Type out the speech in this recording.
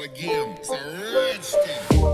again. It's a rich.